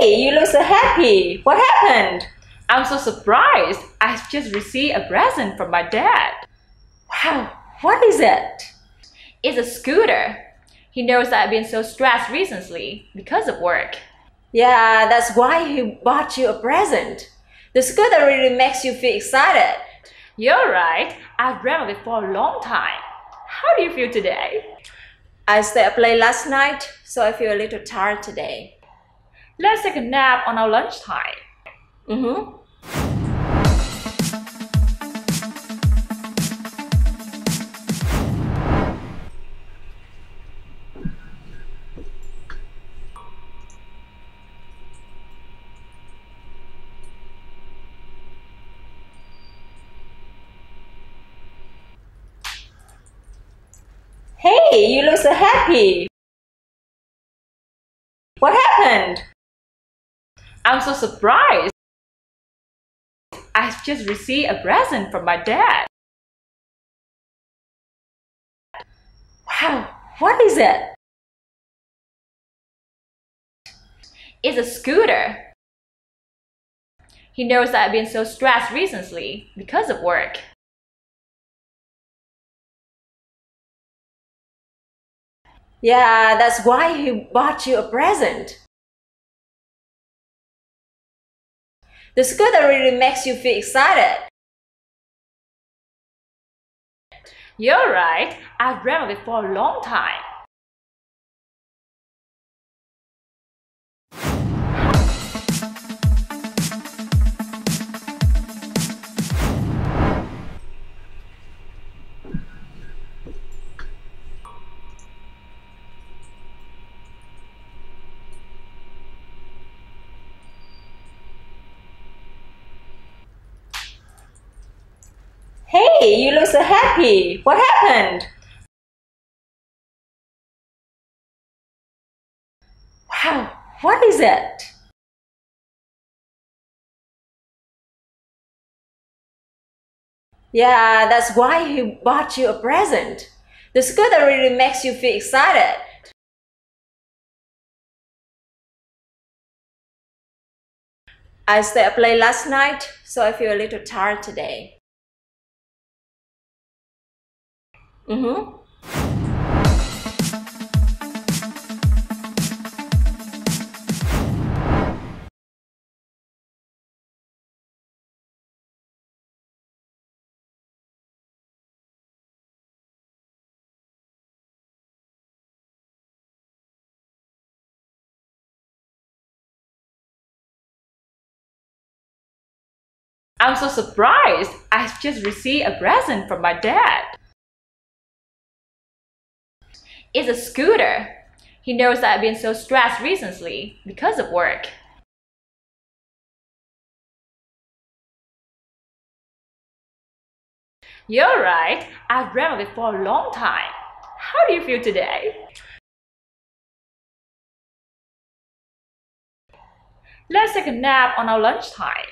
Hey, you look so happy. What happened? I'm so surprised. I just received a present from my dad. Wow, what is it? It's a scooter. He knows that I've been so stressed recently because of work. Yeah, that's why he bought you a present. The scooter really makes you feel excited. You're right. I've dreamt of it for a long time. How do you feel today? I stayed up late last night, so I feel a little tired today. Let's take a nap on our lunchtime. Mm-hmm. Hey, you look so happy. What happened? I'm so surprised. I just received a present from my dad. Wow, what is it? It's a scooter. He knows that I've been so stressed recently because of work. Yeah, that's why he bought you a present. The scooter really makes you feel excited. You're right. I've dreamt of it for a long time. You look so happy. What happened? Wow, what is it? Yeah, that's why he bought you a present. The scooter really makes you feel excited. I stayed up late last night, so I feel a little tired today. Mm-hmm. I'm so surprised. I just received a present from my dad. It's a scooter. He knows that I've been so stressed recently because of work. You're right. I've dreamt of it for a long time. How do you feel today? Let's take a nap on our lunchtime.